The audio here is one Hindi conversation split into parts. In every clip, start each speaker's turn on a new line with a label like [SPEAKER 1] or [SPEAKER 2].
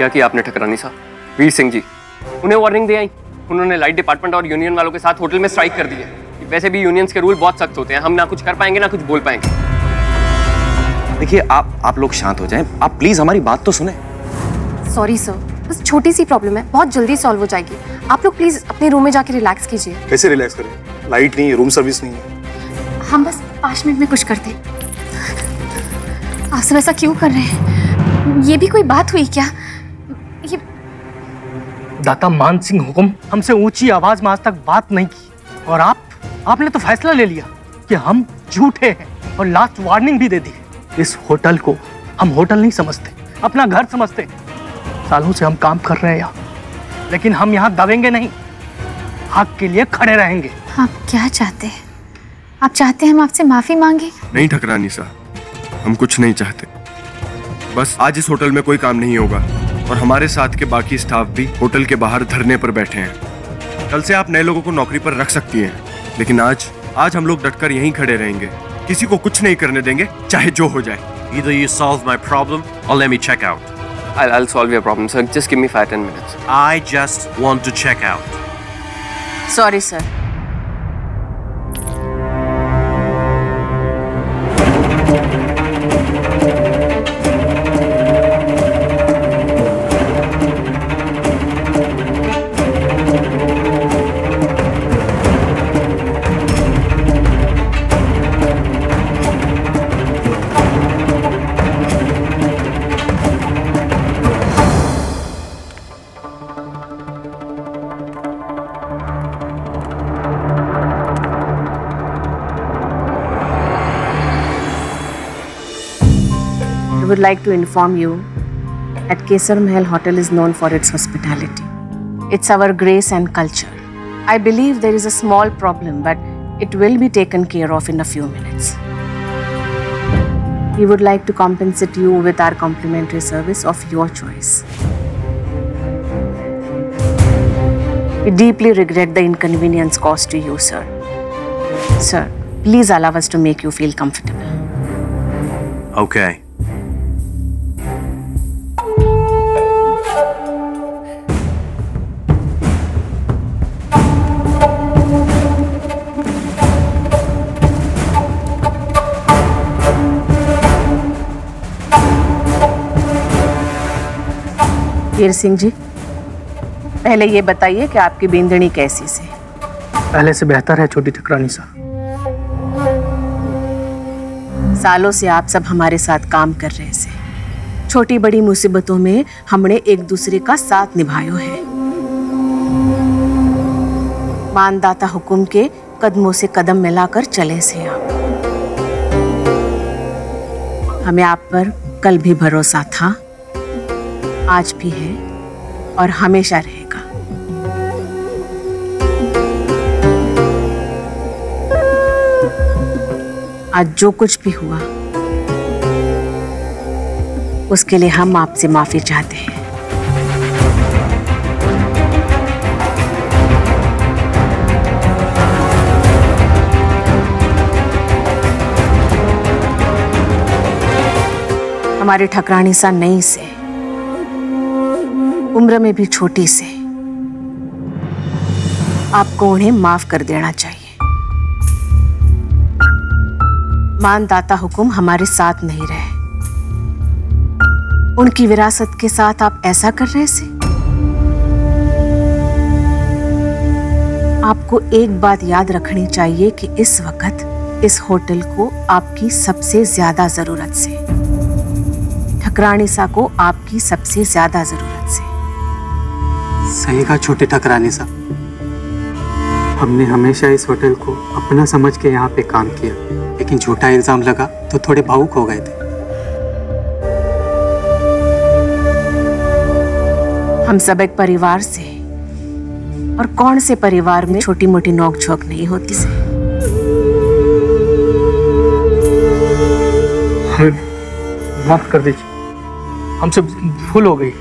[SPEAKER 1] क्या किया आपने ठकरानी साहब वीर सिंह जी उन्हें वार्निंग दे आई। उन्होंने लाइट डिपार्टमेंट और यूनियन वालों के साथ होटल में स्ट्राइक कर दी है वैसे भी यूनियंस के रूल बहुत सख्त होते हैं। हम ना कुछ कर पाएँगे ना कुछ बोल पाएँगे।
[SPEAKER 2] देखिए आप आप लोग शांत हो जाएँ। आप प्लीज़ हमारी बात तो सुने।
[SPEAKER 3] सॉरी सर बस छोटी सी प्रॉब्लम है। बहुत जल्दी सॉल्व हो जाएगी। आप लोग प्लीज़ अपने रूम में जाके रिलैक्स कीजिए।
[SPEAKER 4] कैसे रिलैक्स करें? लाइट नहीं है रूम सर्विस नहीं है।
[SPEAKER 3] हम बस पाँच मिनट में कुछ करते आप सब ऐसा क्यों कर रहे हैं? ये भी कोई बात हुई क्या?
[SPEAKER 5] दाता मान सिंह हुकुम हमसे ऊँची आवाज़ में आज तक बात नहीं की। और आप आपने तो फैसला ले लिया कि हम झूठे हैं और लास्ट वार्निंग भी दे दी इस होटल को हम होटल नहीं समझते अपना घर समझते सालों से हम काम कर रहे हैं यहाँ लेकिन हम यहाँ दबेंगे नहीं। हक के लिए खड़े रहेंगे।
[SPEAKER 3] आप क्या चाहते हैं? आप चाहते हैं हम आपसे माफ़ी मांगे?
[SPEAKER 6] नहीं ठकरानी साहब हम कुछ नहीं चाहते। बस आज इस होटल में कोई काम नहीं होगा। और हमारे साथ के बाकी स्टाफ भी होटल के बाहर धरने पर बैठे हैं कल से आप नए लोगों को नौकरी पर रख सकती हैं लेकिन आज आज हम लोग डटकर यहीं खड़े रहेंगे किसी को कुछ नहीं करने देंगे चाहे जो हो जाए
[SPEAKER 7] Either you solve my problem or let me check out.
[SPEAKER 1] I'll, I'll solve your problem, sir. Just give me five, ten minutes.
[SPEAKER 7] I just want to check out.
[SPEAKER 3] Sorry sir would like to inform you that Kesar Mahal Hotel is known for its hospitality. It's our grace and culture. I believe there is a small problem, but it will be taken care of in a few minutes. We would like to compensate you with our complimentary service of your choice. We deeply regret the inconvenience caused to you, sir. Sir, please allow us to make you feel comfortable.
[SPEAKER 7] Okay.
[SPEAKER 3] Veer Singh ji पहले ये बताइए कि आपकी बींदनी कैसी से
[SPEAKER 5] पहले से बेहतर है छोटी ठकरानी साहब
[SPEAKER 3] सालों से आप सब हमारे साथ काम कर रहे से छोटी बड़ी मुसीबतों में हमने एक दूसरे का साथ निभायो है। मानदाता हुकुम के कदमों से कदम मिलाकर चले से आप। हमें आप पर कल भी भरोसा था। आज भी है और हमेशा रहेगा। आज जो कुछ भी हुआ, उसके लिए हम आपसे माफ़ी चाहते हैं। हमारी ठकरानी सा नई से उम्र में भी छोटी से आपको उन्हें माफ़ कर देना चाहिए। मानदाता हुकुम हमारे साथ नहीं रहे। उनकी विरासत के साथ आप ऐसा कर रहे से आपको एक बात याद रखनी चाहिए कि इस वक्त इस होटल को आपकी सबसे ज़्यादा ज़रूरत से, ठकरानी सा को आपकी सबसे ज़्यादा ज़रूरत
[SPEAKER 8] सही का छोटे ठकराने सा। हमने हमेशा इस होटल को अपना समझ के यहाँ पे काम किया लेकिन झूठा इल्ज़ाम लगा तो थोड़े भावुक हो गए थे।
[SPEAKER 3] हम सब एक परिवार से और कौन से परिवार में छोटी मोटी नोक झोंक नहीं होती से
[SPEAKER 5] हमें माफ़ कर दीजिए। हमसे भूल हो गई।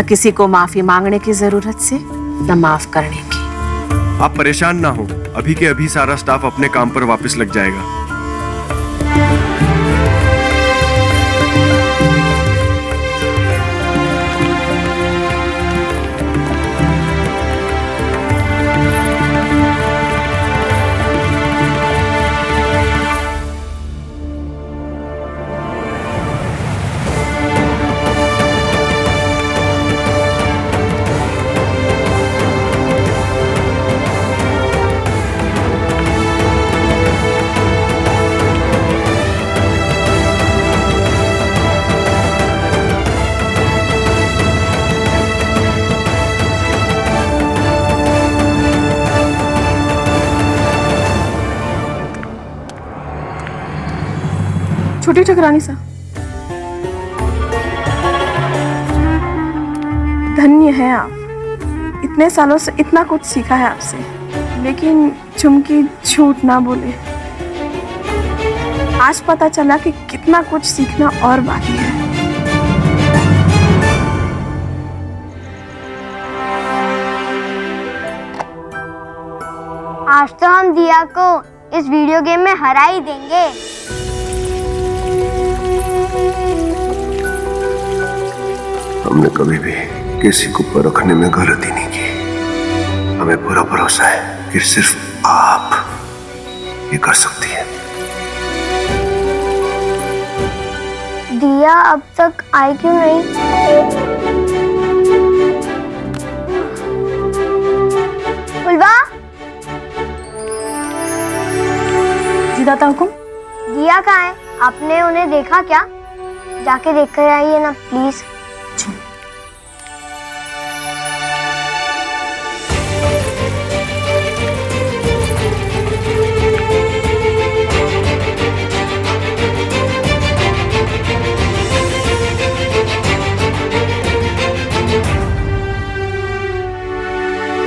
[SPEAKER 3] न किसी को माफ़ी मांगने की ज़रूरत से, न माफ़ करने की।
[SPEAKER 6] आप परेशान ना हो। अभी के अभी सारा स्टाफ अपने काम पर वापस लग जाएगा।
[SPEAKER 3] छोटी ठकरानी सा। धन्य है आप। इतने सालों से इतना कुछ सीखा है आपसे, लेकिन चुमकी झूठ ना बोले। आज पता चला कि कितना कुछ सीखना और बाकी है।
[SPEAKER 9] आज तो हम दिया को इस वीडियो गेम में हरा ही देंगे।
[SPEAKER 6] हमने कभी भी किसी को परखने में गलती नहीं की। हमें पूरा भरोसा है कि सिर्फ़ आप ये कर सकती है।
[SPEAKER 9] दिया अब तक आई क्यों नहीं?
[SPEAKER 3] जी दाता हुकुम?
[SPEAKER 9] दिया कहाँ है? आपने उन्हें देखा क्या? जाके देख कर आइए ना प्लीज़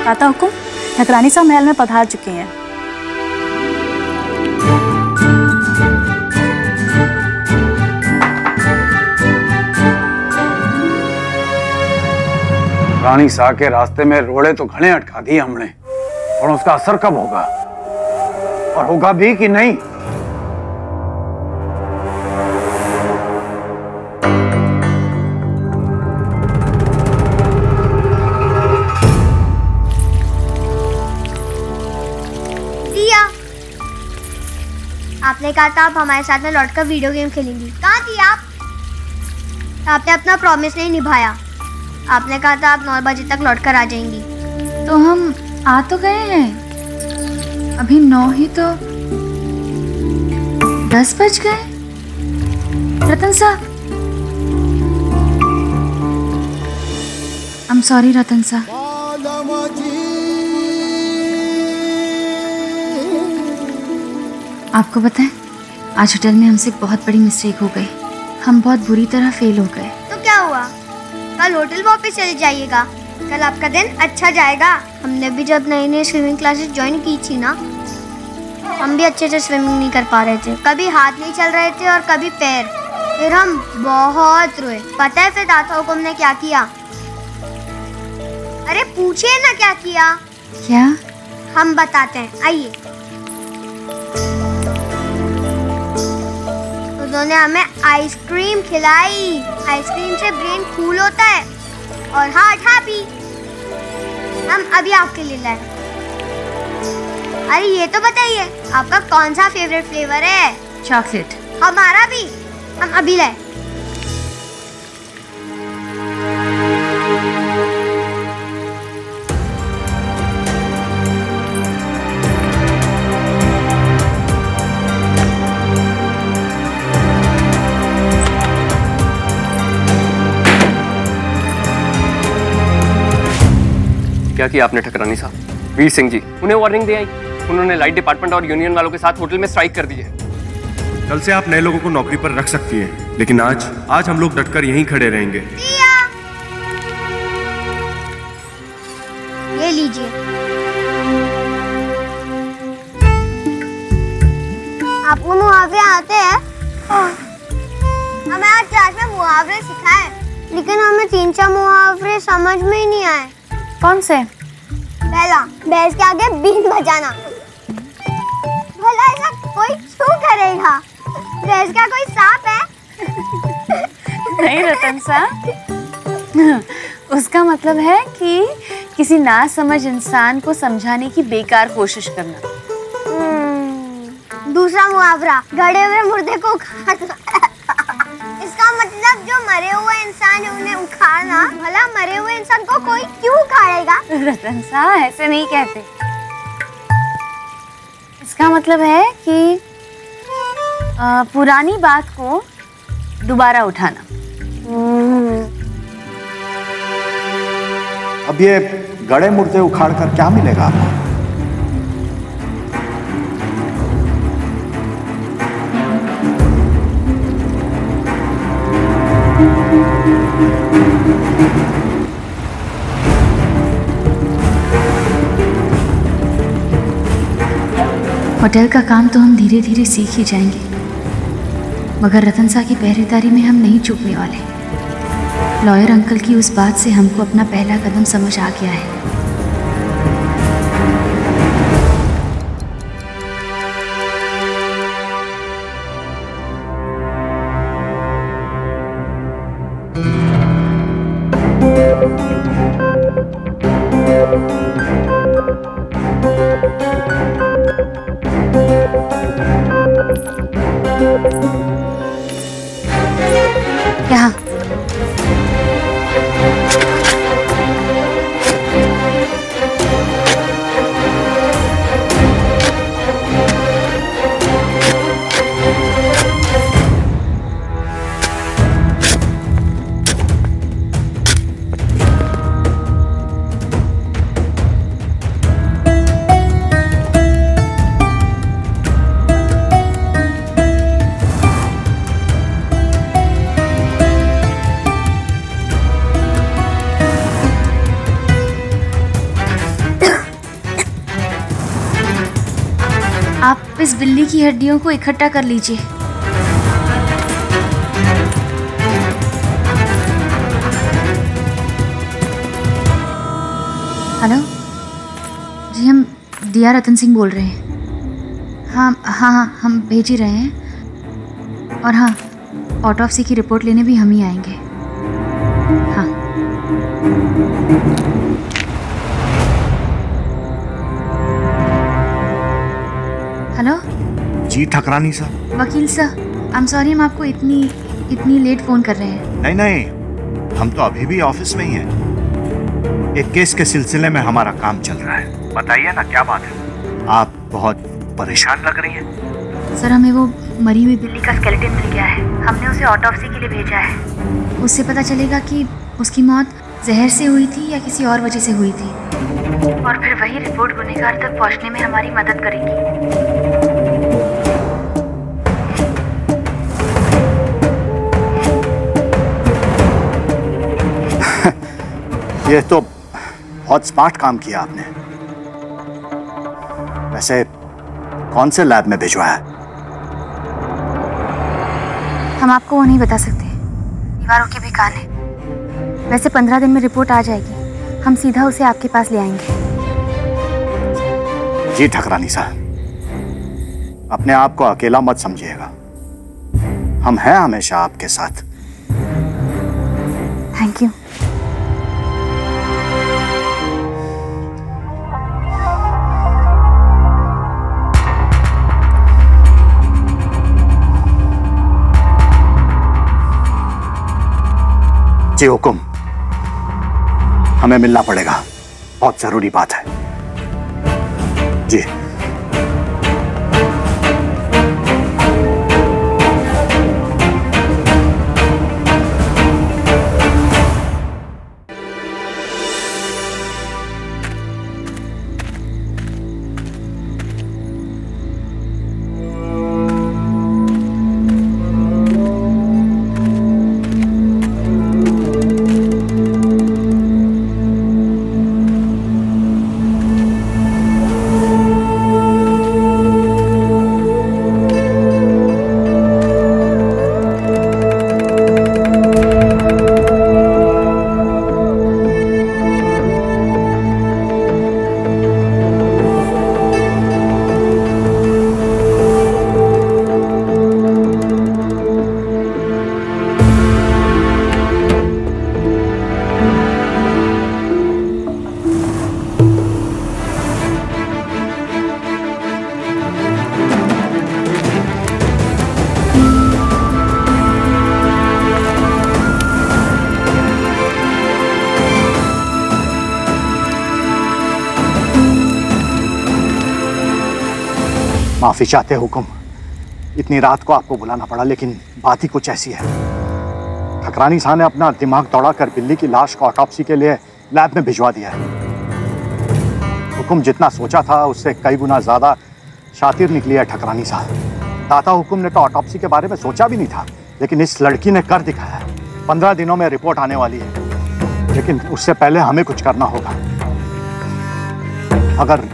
[SPEAKER 10] दाता हुकुम ठकरानी साहब महल में पधार चुके हैं।
[SPEAKER 11] रानी शाह के रास्ते में रोड़े तो घने अटका दिए हमने, और उसका असर कब होगा? और होगा भी कि नहीं?
[SPEAKER 9] दिया। आपने कहा था आप हमारे साथ में लौटकर वीडियो गेम खेलेंगी। कहाँ थी आप? आपने अपना प्रॉमिस नहीं निभाया। आपने कहा था आप नौ बजे तक लौट कर आ जाएँगी।
[SPEAKER 12] तो हम आ तो गए हैं। अभी नौ ही तो दस बज गए। रतन साहब। आई एम सॉरी रतन साहब। आपको बताएँ आज होटल में हमसे बहुत बड़ी मिस्टेक हो गई। हम बहुत बुरी तरह फेल हो गए।
[SPEAKER 9] तो क्या हुआ? कल होटल वापस चले जाइएगा। कल आपका दिन अच्छा जाएगा। हमने भी जब नई नई स्विमिंग क्लासेस ज्वाइन की थी ना हम भी अच्छे से स्विमिंग नहीं कर पा रहे थे। कभी हाथ नहीं चल रहे थे और कभी पैर। फिर हम बहुत रोए। पता है फिर दाता को हमने क्या किया? अरे पूछिए ना क्या किया?
[SPEAKER 12] क्या?
[SPEAKER 9] हम बताते हैं। आइए। उन्होंने हमें आइसक्रीम खिलाई। आइसक्रीम से ब्रेन कूल होता है। और हार्ट हैप्पी हम अभी आपके लिए लाए। अरे ये तो बताइए आपका कौन सा फेवरेट फ्लेवर है?
[SPEAKER 12] चॉकलेट
[SPEAKER 9] हमारा भी। हम अभी लाए।
[SPEAKER 1] क्या किया आपने ठकरानी साहब। वीर सिंह जी उन्हें वार्निंग दे आई। उन्होंने लाइट डिपार्टमेंट और यूनियन वालों के साथ होटल में स्ट्राइक कर दी है।
[SPEAKER 6] कल से आप नए लोगों को नौकरी पर रख सकती हैं लेकिन आज आज हम लोग डटकर यहीं खड़े रहेंगे।
[SPEAKER 9] ये लीजिए। आपको मुहावरे आते हैं? हमें आज क्लास में मुहावरे सिखाए लेकिन हमें तीन चार मुहावरे समझ में ही नहीं आए।
[SPEAKER 3] कौन से?
[SPEAKER 9] पहला भैंस के आगे बीन बजाना। भला ऐसा कोई क्यों करेगा? भैंस का कोई सांप है?
[SPEAKER 3] नहीं रतन सा उसका मतलब है कि किसी ना समझ इंसान को समझाने की बेकार कोशिश करना।
[SPEAKER 9] हम्म, दूसरा मुहावरा गड़े हुए मुर्दे को उखाड़ना इसका मतलब जो मरे हुए इंसान है उन्हें उखाड़ना भला मरे हुए इंसान को कोई क्यों उखाड़ेगा?
[SPEAKER 3] रतन सा ऐसे नहीं कहते। इसका मतलब है कि आ, पुरानी बात को दोबारा उठाना।
[SPEAKER 11] अब ये गड़े मुर्दे उखाड़ कर क्या मिलेगा आपको?
[SPEAKER 12] होटल का काम तो हम धीरे धीरे सीख ही जाएँगे। मगर रतन साह की पहरेदारी में हम नहीं चूकने वाले। लॉयर अंकल की उस बात से हमको अपना पहला कदम समझ आ गया है। की हड्डियों को इकट्ठा कर लीजिए। हेलो? जी, हम दिया रतन सिंह बोल रहे हैं। हाँ हाँ हाँ हम भेज ही रहे हैं। और हाँ ऑटोप्सी की रिपोर्ट लेने भी हम ही आएँगे। हाँ। हेलो?
[SPEAKER 11] जी ठकरानी सर।
[SPEAKER 12] वकील सर आई एम सॉरी हम आपको इतनी इतनी लेट फ़ोन कर रहे हैं।
[SPEAKER 11] नहीं नहीं हम तो अभी भी ऑफ़िस में ही हैं। एक केस के सिलसिले में हमारा काम चल रहा है। बताइए ना क्या बात है? आप बहुत परेशान लग रही हैं।
[SPEAKER 12] सर हमें वो मरी हुई बिल्ली का स्केलेटन मिल गया है। हमने उसे ऑटोप्सी के लिए भेजा है। उससे पता चलेगा कि उसकी मौत जहर से हुई थी या किसी और वजह से हुई थी। और फिर वही रिपोर्ट गुनहगार तक पहुँचने में हमारी मदद करेगी।
[SPEAKER 11] ये तो बहुत स्मार्ट काम किया आपने। वैसे कौन से लैब में भिजवाया?
[SPEAKER 12] हम आपको वो नहीं बता सकते। दीवारों की भी कान है। वैसे पंद्रह दिन में रिपोर्ट आ जाएगी। हम सीधा उसे आपके पास ले आएँगे।
[SPEAKER 11] जी ठकरानी साहब अपने आप को अकेला मत समझिएगा। हम हैं हमेशा आपके साथ। जी हुकुम हमें मिलना पड़ेगा। बहुत ज़रूरी बात है। जी। माफ़ी चाहते हुक्म। इतनी रात को आपको बुलाना पड़ा, लेकिन बात ही कुछ ऐसी है। ठकरानी शाह ने अपना दिमाग दौड़ाकर बिल्ली की लाश को ऑटोप्सी के लिए लैब में भिजवा दिया है। हुक्म जितना सोचा था, उससे कई गुना ज़्यादा शातिर निकली है ठकरानी शाह। दाता हुक्म ने तो ऑटोप्सी के बारे में सोचा भी नहीं था, लेकिन इस लड़की ने कर दिखाया है। पंद्रह दिनों में रिपोर्ट आने वाली है। लेकिन उससे पहले हमें कुछ करना होगा। अगर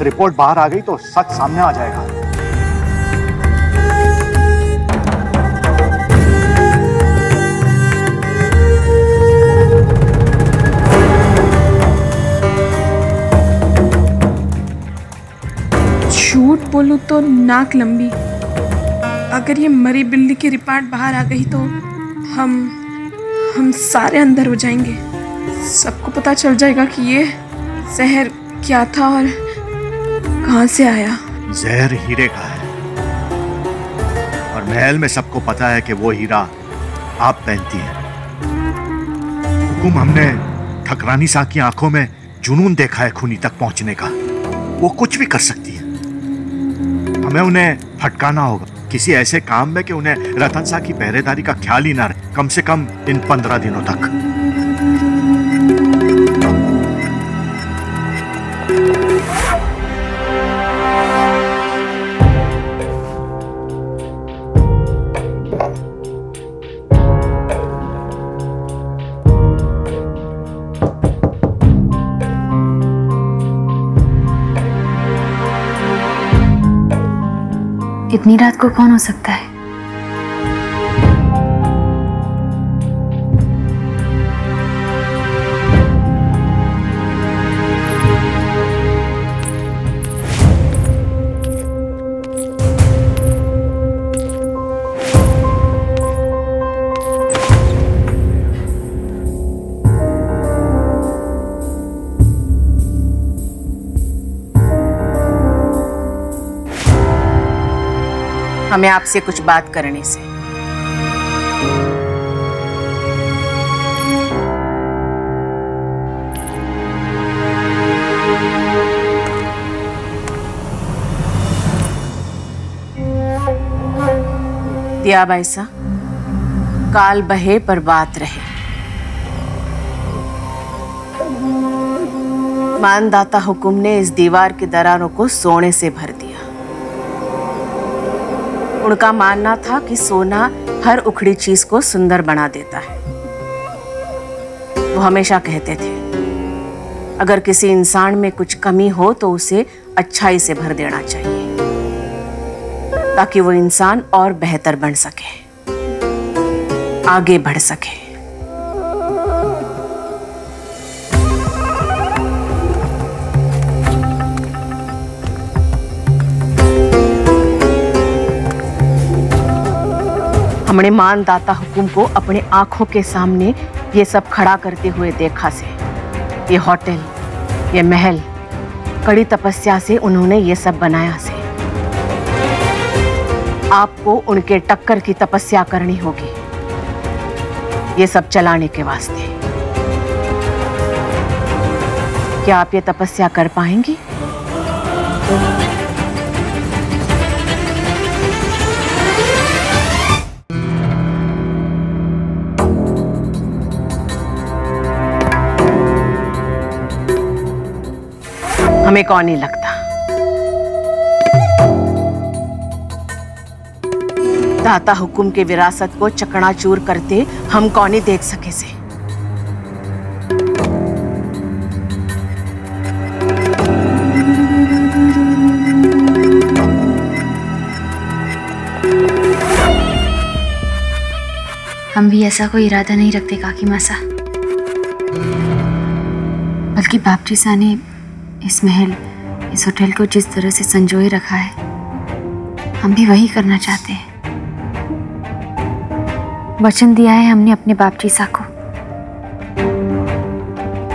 [SPEAKER 11] रिपोर्ट बाहर आ गई तो सच सामने आ जाएगा।
[SPEAKER 13] बोलूँ तो नाक लंबी। अगर ये मरी बिल्ली की रिपोर्ट बाहर आ गई तो हम हम सारे अंदर हो जाएँगे। सबको पता चल जाएगा कि ये जहर क्या था और कहाँ से आया।
[SPEAKER 11] जहर हीरे का है। और महल में सबको पता है कि वो हीरा आप पहनती है। हमने ठकरानी सा की आँखों में जुनून देखा है खूनी तक पहुँचने का। वो कुछ भी कर सकती है हमें उन्हें फटकाना होगा। किसी ऐसे काम में कि उन्हें रतन शाह की पहरेदारी का ख्याल ही ना रहे, कम से कम इन पंद्रह दिनों तक।
[SPEAKER 12] इतनी रात को कौन हो सकता है?
[SPEAKER 3] हमें आपसे कुछ बात करने से। दिया बैसा काल बहे पर बात रहे। मानदाता हुकुम ने इस दीवार की दरारों को सोने से भर दिया। उनका मानना था कि सोना हर उखड़ी चीज़ को सुंदर बना देता है। वो हमेशा कहते थे, अगर किसी इंसान में कुछ कमी हो तो उसे अच्छाई से भर देना चाहिए, ताकि वो इंसान और बेहतर बन सके, आगे बढ़ सके। हमने मानदाता हुकुम को अपने आँखों के सामने ये सब खड़ा करते हुए देखा से। ये होटल, ये महल, कड़ी तपस्या से उन्होंने ये सब बनाया से। आपको उनके टक्कर की तपस्या करनी होगी। ये सब चलाने के वास्ते। क्या आप ये तपस्या कर पाएँगी? हमें कौन नहीं लगता। दाता हुकुम के विरासत को चकनाचूर करते हम कौन ही देख सके से।
[SPEAKER 12] हम भी ऐसा कोई इरादा नहीं रखते काकी मासा। बल्कि बापजी सा ने इस महल, इस होटल को जिस तरह से संजोए रखा है, हम भी वही करना चाहते हैं। वचन दिया है हमने अपने बापजी सा को।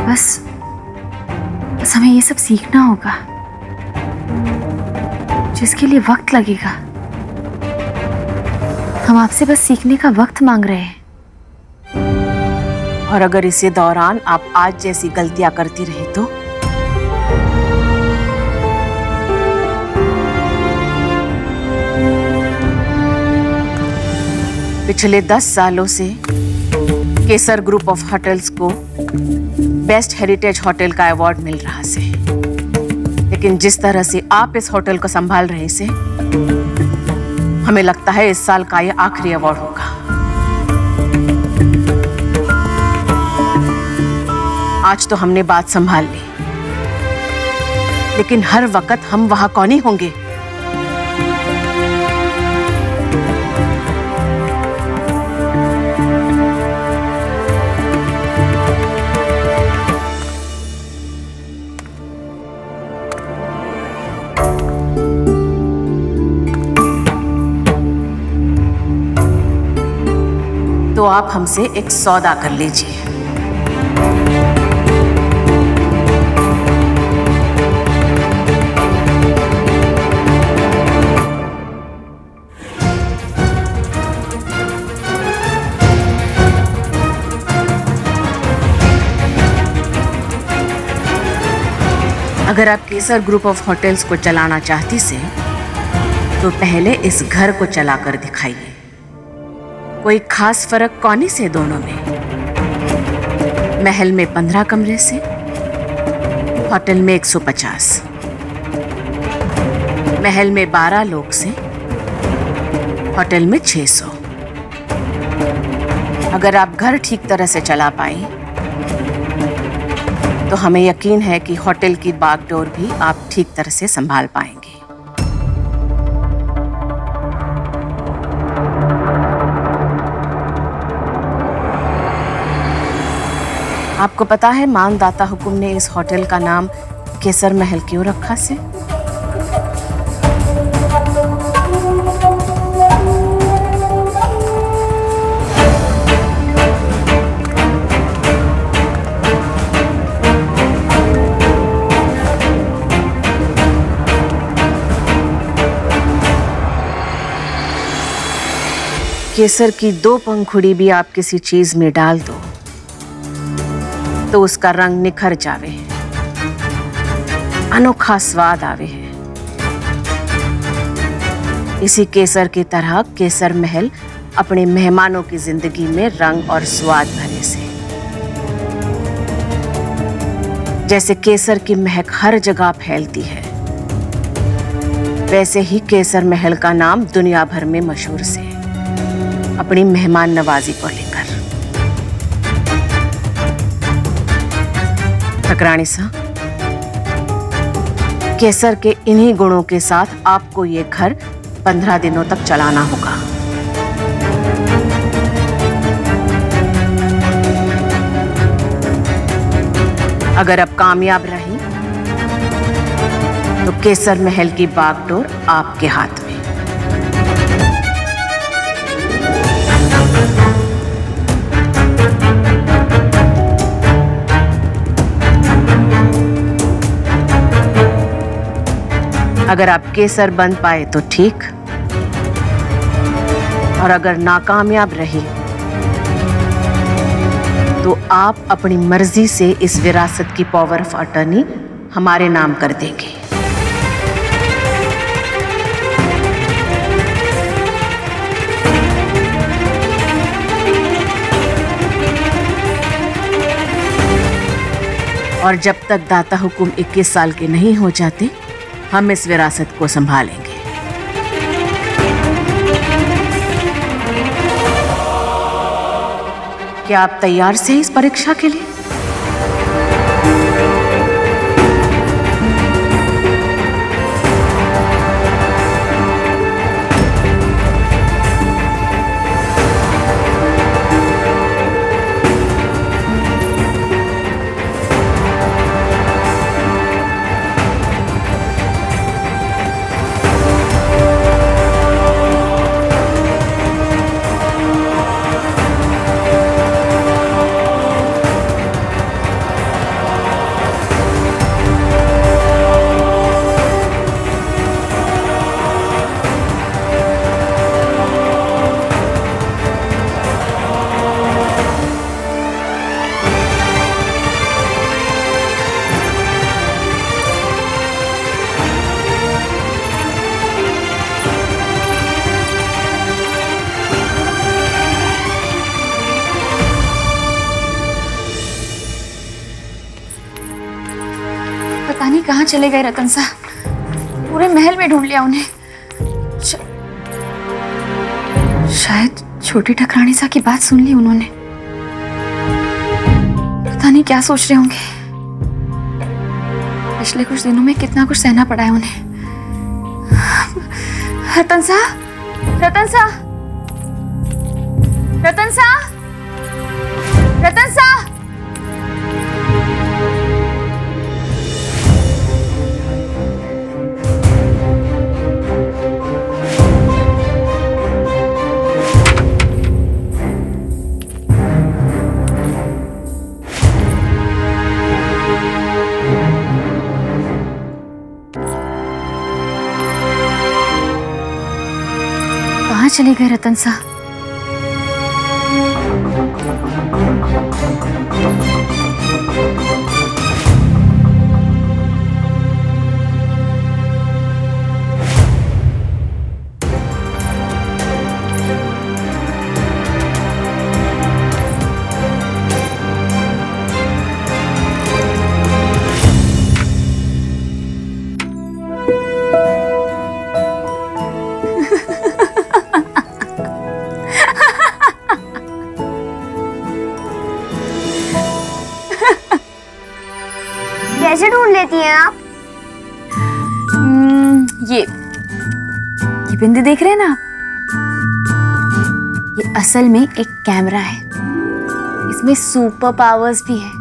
[SPEAKER 12] बस बस हमें ये सब सीखना होगा, जिसके लिए वक्त लगेगा। हम आपसे बस सीखने का वक्त मांग रहे हैं।
[SPEAKER 3] और अगर इसी दौरान आप आज जैसी गलतियाँ करती रही तो? पिछले दस सालों से केसर ग्रुप ऑफ़ होटल्स को बेस्ट हेरिटेज होटल का अवार्ड मिल रहा से। लेकिन जिस तरह से आप इस होटल को संभाल रहे से, हमें लगता है इस साल का ये आखिरी अवार्ड होगा। आज तो हमने बात संभाल ली। लेकिन हर वक्त हम वहाँ कौन ही होंगे? तो आप हमसे एक सौदा कर लीजिए। अगर आप केसर ग्रुप ऑफ़ होटल्स को चलाना चाहती से तो पहले इस घर को चलाकर दिखाइए। कोई खास फ़र्क कौन से दोनों में? महल में पंद्रह कमरे से, होटल में 150 महल में 12 लोग से, होटल में 600 अगर आप घर ठीक तरह से चला पाए तो हमें यकीन है कि होटल की बागडोर भी आप ठीक तरह से संभाल पाएँगे। आपको पता है, मानदाता हुकुम ने इस होटल का नाम केसर महल क्यों रखा से? केसर की दो पंखुड़ी भी आप किसी चीज़ में डाल दो। तो उसका रंग निखर जावे है। अनोखा स्वाद आवे है। इसी केसर की तरह केसर महल अपने मेहमानों की ज़िंदगी में रंग और स्वाद भरे से। जैसे केसर की महक हर जगह फैलती है, वैसे ही केसर महल का नाम दुनिया भर में मशहूर से। अपनी मेहमान नवाजी को लेकर। ठकरानी सा। केसर के इन्हीं गुणों के साथ आपको ये घर पंद्रह दिनों तक चलाना होगा। अगर आप कामयाब रही तो केसर महल की बागडोर आपके हाथ। अगर आप केसर बन पाए तो ठीक। और अगर नाकामयाब रही तो आप अपनी मर्ज़ी से इस विरासत की पावर ऑफ़ अटर्नी हमारे नाम कर देंगे। और जब तक दाता हुकुम 21 साल के नहीं हो जाते हम इस विरासत को संभालेंगे। क्या आप तैयार से इस परीक्षा के लिए?
[SPEAKER 12] चले गए रतन साहब पूरे महल में ढूंढ लिया उन्हें. शायद छोटी ठकरानी सा की बात सुन ली उन्होंने। पता नहीं क्या सोच रहे होंगे। पिछले कुछ दिनों में कितना कुछ सहना पड़ा है उन्हें। रतन सा रतन सा रतन सा। चले गए रतन सा देख रहे हैं ना आप? ये असल में एक कैमरा है। इसमें सुपर पावर्स भी है।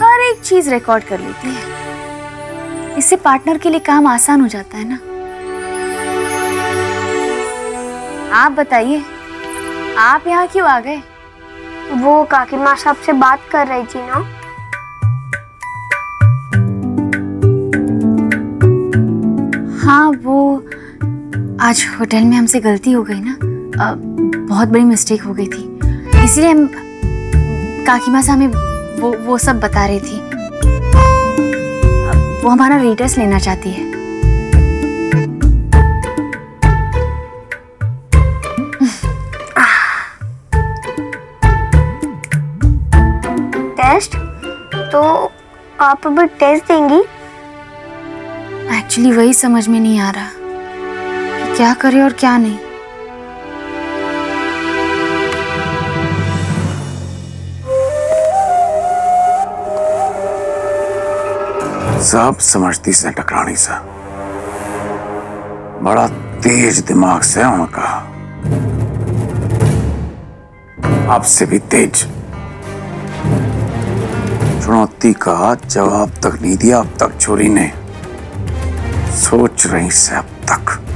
[SPEAKER 12] हर एक चीज़ रिकॉर्ड कर लेती है। इससे पार्टनर के लिए काम आसान हो जाता है ना? आप बताइए आप यहाँ क्यों आ गए?
[SPEAKER 9] वो काकी माँ साहब से बात कर रही थी ना।
[SPEAKER 12] हाँ वो आज होटल में हमसे गलती हो गई ना? अ, बहुत बड़ी मिस्टेक हो गई थी। इसलिए हम काकी माँ से हमें वो वो सब बता रही थी। वो हमारा रिटर्स लेना चाहती है।
[SPEAKER 9] टेस्ट तो आप अभी टेस्ट देंगी?
[SPEAKER 12] एक्चुअली वही समझ में नहीं आ रहा। क्या करे और क्या नहीं?
[SPEAKER 14] सब समझती से टकरानी सा। बड़ा तेज दिमाग से उनका। आपसे भी तेज। चुनौती का जवाब तक नहीं दिया, अब तक छोरी ने। सोच रही से अब तक।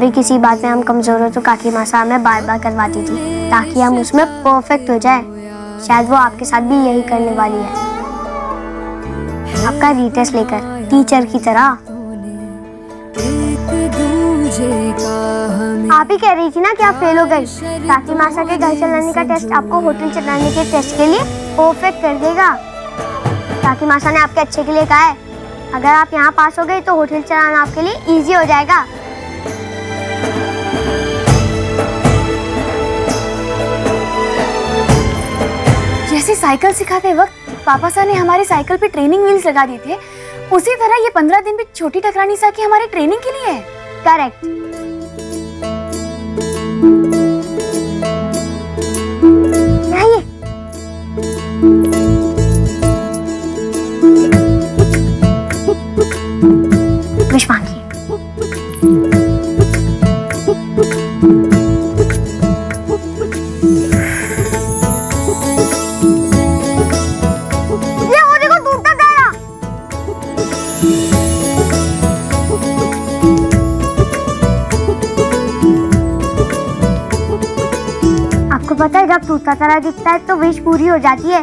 [SPEAKER 9] जब भी किसी बात में हम कमज़ोर हो तो काकी माँ साहब हमें बार बार करवाती थी, ताकि हम उसमें परफेक्ट हो जाए। शायद वो आपके साथ भी यही करने वाली है। आपका रीटेस्ट लेकर टीचर की तरह। आप ही कह रही थी ना कि आप फेल हो गई। ताकि मासा के घर चलाने का टेस्ट आपको होटल चलाने के टेस्ट के लिए परफेक्ट कर देगा। ताकि मासा ने आपके अच्छे के लिए कहा है। अगर आप यहाँ पास हो गए तो होटल चलाना आपके लिए इजी हो जाएगा।
[SPEAKER 12] जैसे साइकिल सिखाते वक्त पापा सा ने हमारे साइकिल पे ट्रेनिंग व्हील्स लगा दी थे, उसी तरह ये पंद्रह दिन भी छोटी टकरानी सा की हमारे ट्रेनिंग के लिए है।
[SPEAKER 9] करेक्ट जब दिखता है तो विश पूरी हो जाती है।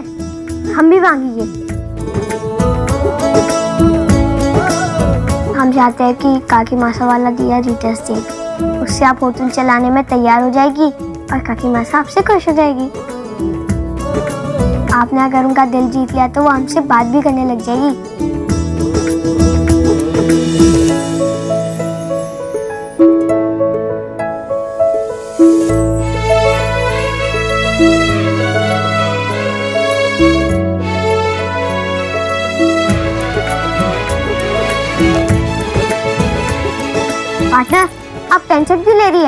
[SPEAKER 9] हम भी मांगिए हम चाहते हैं कि काकी मासा वाला दिया रिटेस्ट दे। उससे आप होटल चलाने में तैयार हो जाएगी और काकी मासा आपसे खुश हो जाएगी। आपने अगर उनका दिल जीत लिया तो वो हमसे बात भी करने लग जाएगी।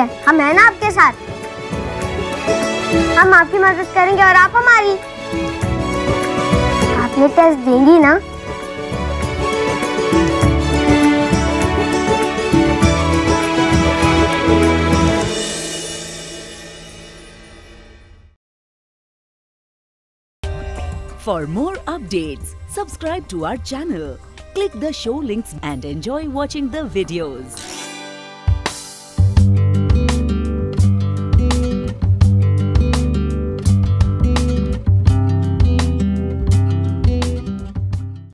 [SPEAKER 9] है हम है ना आपके साथ हम आपकी मदद करेंगे और आप हमारी आप ये टेस्ट देंगी ना
[SPEAKER 15] For more updates, subscribe to our channel, click the show links and enjoy watching the videos.